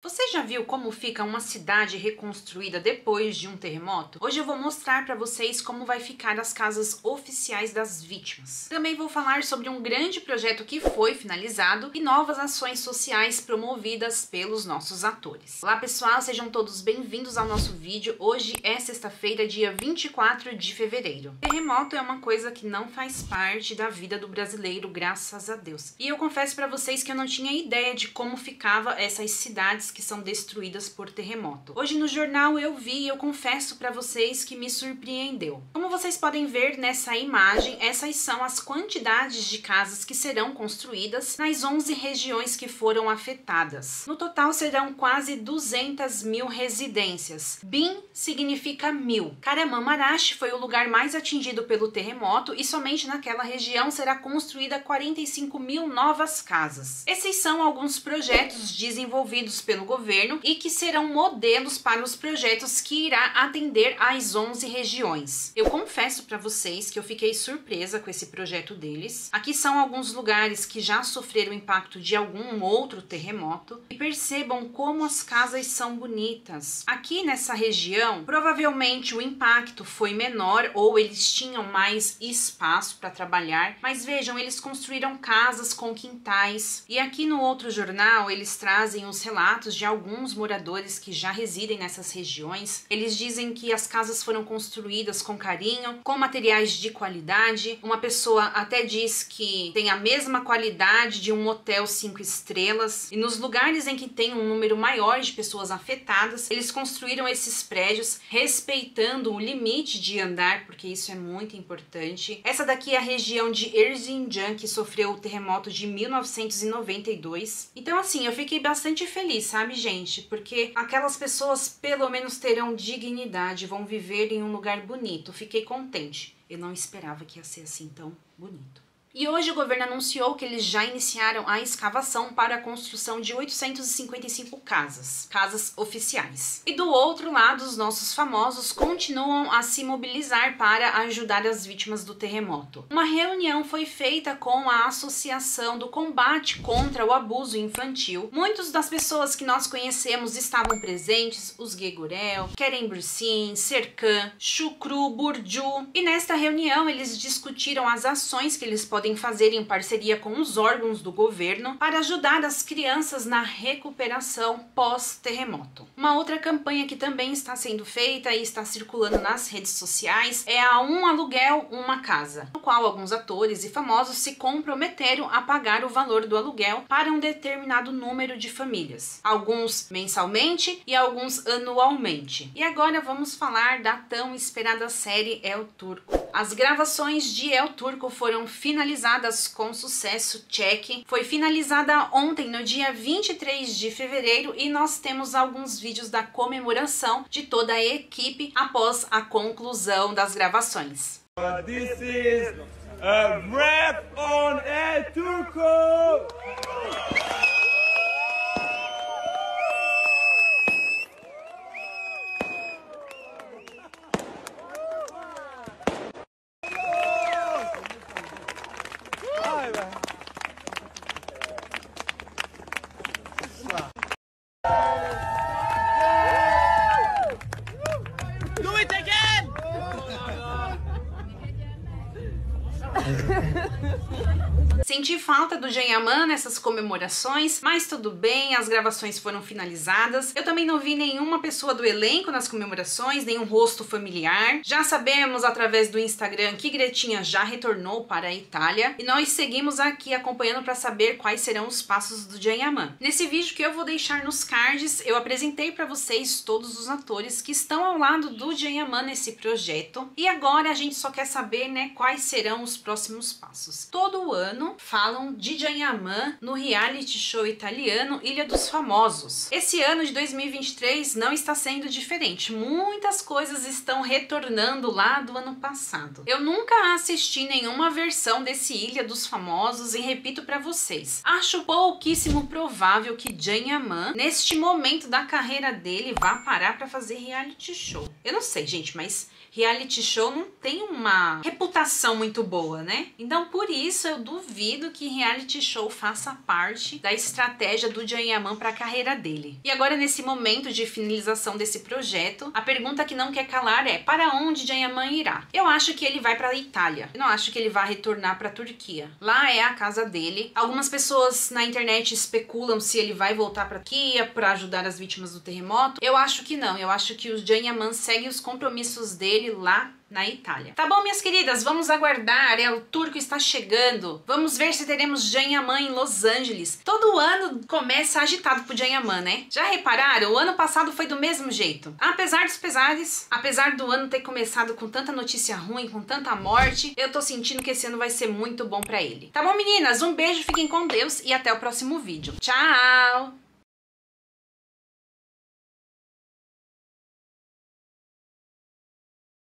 Você já viu como fica uma cidade reconstruída depois de um terremoto? Hoje eu vou mostrar para vocês como vai ficar as casas oficiais das vítimas. Também vou falar sobre um grande projeto que foi finalizado e novas ações sociais promovidas pelos nossos atores. Olá pessoal, sejam todos bem-vindos ao nosso vídeo. Hoje é sexta-feira, dia 24 de fevereiro. Terremoto é uma coisa que não faz parte da vida do brasileiro, graças a Deus. E eu confesso para vocês que eu não tinha ideia de como ficava essas cidades que são destruídas por terremoto. Hoje no jornal eu vi e eu confesso para vocês que me surpreendeu. Como vocês podem ver nessa imagem, essas são as quantidades de casas que serão construídas nas 11 regiões que foram afetadas. No total serão quase 200 mil residências. BIM significa mil. Karamamarashi foi o lugar mais atingido pelo terremoto e somente naquela região será construída 45 mil novas casas. Esses são alguns projetos desenvolvidos pelo pelo governo e que serão modelos para os projetos que irá atender às 11 regiões. Eu confesso para vocês que eu fiquei surpresa com esse projeto deles. Aqui são alguns lugares que já sofreram impacto de algum outro terremoto e percebam como as casas são bonitas. Aqui nessa região, provavelmente o impacto foi menor ou eles tinham mais espaço para trabalhar, mas vejam, eles construíram casas com quintais. E aqui no outro jornal, eles trazem os relatos de alguns moradores que já residem nessas regiões. Eles dizem que as casas foram construídas com carinho, com materiais de qualidade. Uma pessoa até diz que tem a mesma qualidade de um hotel cinco estrelas. E nos lugares em que tem um número maior de pessoas afetadas, eles construíram esses prédios respeitando o limite de andar, porque isso é muito importante. Essa daqui é a região de Erzincan, que sofreu o terremoto de 1992. Então, assim, eu fiquei bastante feliz, sabe, gente? Porque aquelas pessoas pelo menos terão dignidade, vão viver em um lugar bonito. Fiquei contente. Eu não esperava que ia ser assim tão bonito. E hoje o governo anunciou que eles já iniciaram a escavação para a construção de 855 casas, casas oficiais. E do outro lado, os nossos famosos continuam a se mobilizar para ajudar as vítimas do terremoto. Uma reunião foi feita com a Associação do Combate contra o Abuso Infantil. Muitas das pessoas que nós conhecemos estavam presentes, os Gegurel, Keren Bursin, Serkan, Chukru, Burju. E nesta reunião eles discutiram as ações que eles podem podem fazer em parceria com os órgãos do governo para ajudar as crianças na recuperação pós-terremoto. Uma outra campanha que também está sendo feita e está circulando nas redes sociais é a Um Aluguel, Uma Casa, no qual alguns atores e famosos se comprometeram a pagar o valor do aluguel para um determinado número de famílias, alguns mensalmente e alguns anualmente. E agora vamos falar da tão esperada série El Turco. As gravações de El Turco foram finalizadas com sucesso, check. Foi finalizada ontem, no dia 23 de fevereiro, e nós temos alguns vídeos da comemoração de toda a equipe após a conclusão das gravações. This is a rap on El Turco! Do it again! Senti falta do Genyaman nessas comemorações, mas tudo bem, as gravações foram finalizadas. Eu também não vi nenhuma pessoa do elenco nas comemorações, nenhum rosto familiar. Já sabemos através do Instagram que Gretinha já retornou para a Itália e nós seguimos aqui acompanhando para saber quais serão os passos do Genyaman. Nesse vídeo que eu vou deixar nos cards, eu apresentei para vocês todos os atores que estão ao lado do Genyaman nesse projeto e agora a gente só quer saber, né, quais serão os próximos passos. Todo ano falam de Janyaman no reality show italiano Ilha dos Famosos. Esse ano de 2023 não está sendo diferente. Muitas coisas estão retornando lá do ano passado. Eu nunca assisti nenhuma versão desse Ilha dos Famosos e repito para vocês, acho pouquíssimo provável que Janyaman, neste momento da carreira dele, vá parar para fazer reality show. Eu não sei, gente, mas reality show não tem uma reputação muito boa, né? Então, por isso eu duvido que reality show faça parte da estratégia do Jan Yaman para a carreira dele. E agora, nesse momento de finalização desse projeto, a pergunta que não quer calar é: para onde Jan Yaman irá? Eu acho que ele vai para a Itália. Eu não acho que ele vai retornar para a Turquia. Lá é a casa dele. Algumas pessoas na internet especulam se ele vai voltar para a Turquia para ajudar as vítimas do terremoto. Eu acho que não. Eu acho que o Jan Yaman segue os compromissos dele lá na Itália. Tá bom, minhas queridas? Vamos aguardar. É, o turco está chegando. Vamos ver se teremos Janyaman em Los Angeles. Todo ano começa agitado pro Janyaman, né? Já repararam? O ano passado foi do mesmo jeito. Apesar dos pesares, apesar do ano ter começado com tanta notícia ruim, com tanta morte, eu tô sentindo que esse ano vai ser muito bom para ele. Tá bom, meninas? Um beijo, fiquem com Deus e até o próximo vídeo. Tchau!